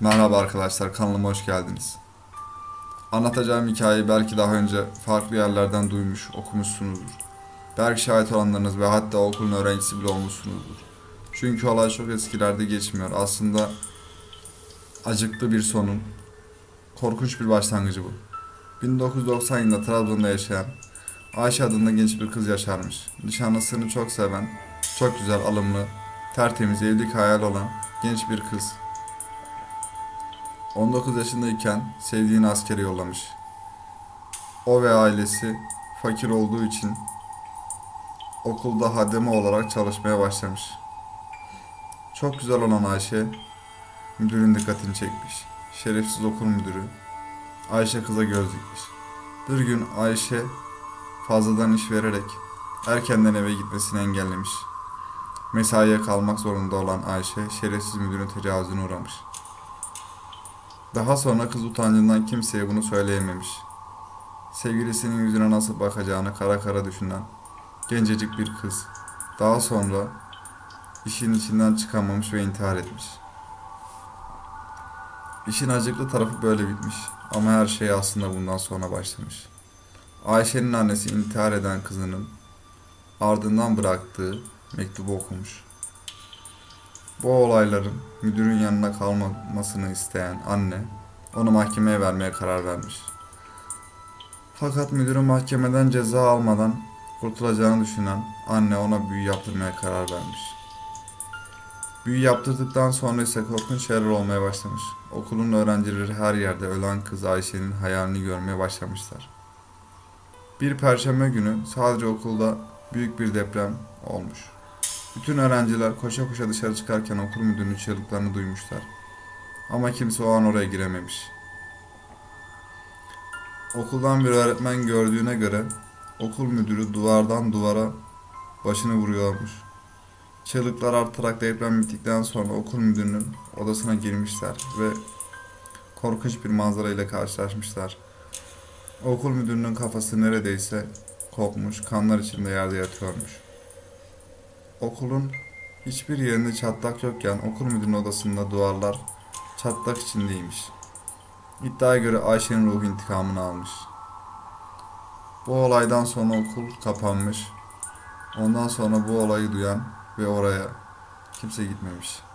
Merhaba arkadaşlar, kanalıma hoş geldiniz. Anlatacağım hikayeyi belki daha önce farklı yerlerden duymuş, okumuşsunuzdur. Belki şahit olanlarınız ve hatta okulun öğrencisi bile olmuşsunuzdur. Çünkü olay çok eskilerde geçmiyor. Aslında acıklı bir sonun, korkunç bir başlangıcı bu. 1990 yılında Trabzon'da yaşayan Ayşe adında genç bir kız yaşarmış. Nişanlısını çok seven, çok güzel, alımlı, tertemiz, evlilik hayal olan genç bir kız. 19 yaşındayken sevdiğini askere yollamış. O ve ailesi fakir olduğu için okulda hademe olarak çalışmaya başlamış. Çok güzel olan Ayşe müdürün dikkatini çekmiş. Şerefsiz okul müdürü Ayşe kıza göz dikmiş. Bir gün Ayşe fazladan iş vererek erkenden eve gitmesini engellemiş. Mesaiye kalmak zorunda olan Ayşe şerefsiz müdürün tecavüzüne uğramış. Daha sonra kız utancından kimseye bunu söyleyememiş. Sevgilisinin yüzüne nasıl bakacağını kara kara düşünen gencecik bir kız. Daha sonra işin içinden çıkamamış ve intihar etmiş. İşin acıklı tarafı böyle bitmiş ama her şey aslında bundan sonra başlamış. Ayşe'nin annesi intihar eden kızının ardından bıraktığı mektubu okumuş. Bu olayların müdürün yanına kalmamasını isteyen anne onu mahkemeye vermeye karar vermiş. Fakat müdürün mahkemeden ceza almadan kurtulacağını düşünen anne ona büyü yaptırmaya karar vermiş. Büyü yaptırdıktan sonra ise korkunç şeyler olmaya başlamış. Okulun öğrencileri her yerde ölen kız Ayşe'nin hayalini görmeye başlamışlar. Bir perşembe günü sadece okulda büyük bir deprem olmuş. Bütün öğrenciler koşa koşa dışarı çıkarken okul müdürünün çığlıklarını duymuşlar. Ama kimse o an oraya girememiş. Okuldan bir öğretmen gördüğüne göre okul müdürü duvardan duvara başını vuruyormuş. Çığlıklar artarak deprem bittikten sonra okul müdürünün odasına girmişler ve korkunç bir manzara ile karşılaşmışlar. Okul müdürünün kafası neredeyse kopmuş, kanlar içinde yerde yatıyormuş. Okulun hiçbir yerinde çatlak yokken okul müdürünün odasında duvarlar çatlak içindeymiş. İddiaya göre Ayşe'nin ruhu intikamını almış. Bu olaydan sonra okul kapanmış. Ondan sonra bu olayı duyan ve oraya kimse gitmemiş.